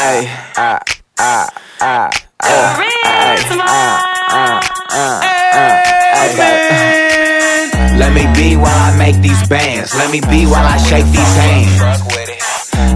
Ah, ah, ah, ah, ay, ah, ah, ah, ah, Let me be while I make these bands. Let me be while I shake these hands.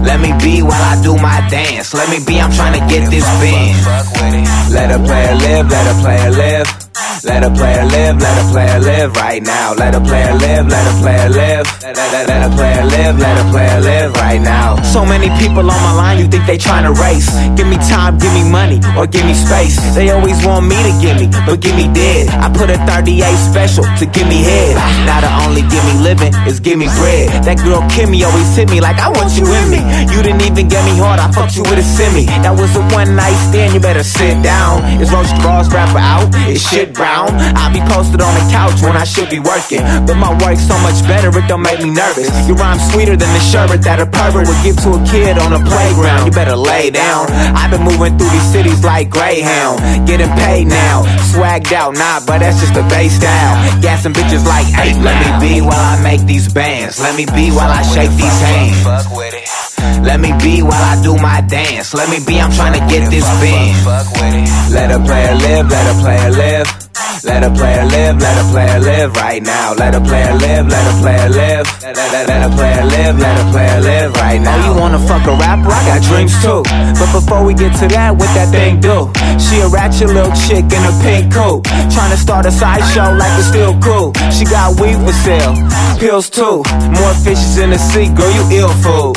Let me be while I do my dance. Let me be, I'm trying to get this band. Let a player live, let a player live. Let a player live, let a player live right now. Let a player live, let a player live. Let, let, let a player live, let a player live right now. So many people on my line, you think they trying to race. Give me time, give me money, or give me space. They always want me to give me, but give me dead. I put a 38 special to give me head. Now the only give me living is give me bread. That girl Kimmy always hit me like I want you in me. You didn't even get me hard, I fucked you with a semi. That was a one night stand, you better sit down. As long as boss rapper out, it's shit brown. I be posted on the couch when I should be working. But my work's so much better, it don't make me nervous. Your rhyme's sweeter than the sherbet that a pervert would give to a kid on the playground. You better lay down. I've been moving through these cities like Greyhound. Getting paid now, swagged out, nah, but that's just the base style. Gassing bitches like, hey, let me be while I make these bands. Let me be while I shake these hands. Let me be while I do my dance. Let me be, I'm trying to get this band. Let a player live, let a player live. Let a player live, let a player live right now. Let a player live, let a player live. Let, let, let a player live, let a player live right now. Oh, you wanna fuck a rapper? I got dreams too. But before we get to that, what that thing do? She a ratchet little chick in a pink coat. Trying to start a sideshow like it's still cool. She got weed for sale, pills too. More fishes in the sea, girl, you ill fool.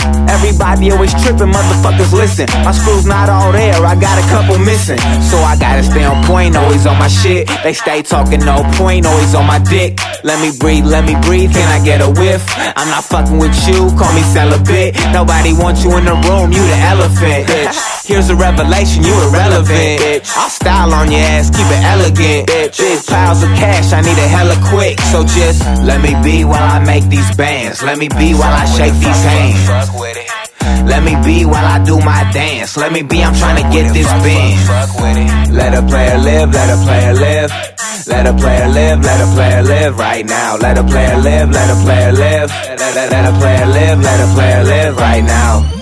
Everybody always tripping, motherfuckers listen. My screws not all there, I got a couple missing. So I gotta stay on point, always on my shit. They stay talking no point, always on my dick. Let me breathe, let me breathe, can I get a whiff? I'm not fucking with you, call me celibate. Nobody wants you in the room, you the elephant. Bitch. Here's a revelation, you irrelevant. Bitch. I'll style on your ass, keep it elegant. Bitch. Big piles of cash, I need it hella quick. So just let me be while I make these bands. Let me be while I shake these hands. Let me be while I do my dance. Let me be, I'm trying to get this band. Let a player live, let a player live. Let a player live, let a player live right now. Let a player live, let a player live. Let a player live, let a player live right now.